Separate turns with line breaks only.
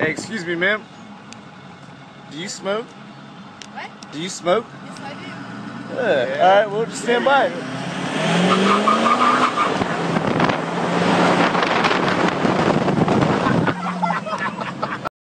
Hey, excuse me, ma'am. Do you smoke?
What?
Do you smoke?
Yes, I do.
Yeah. All right, we'll just stand by.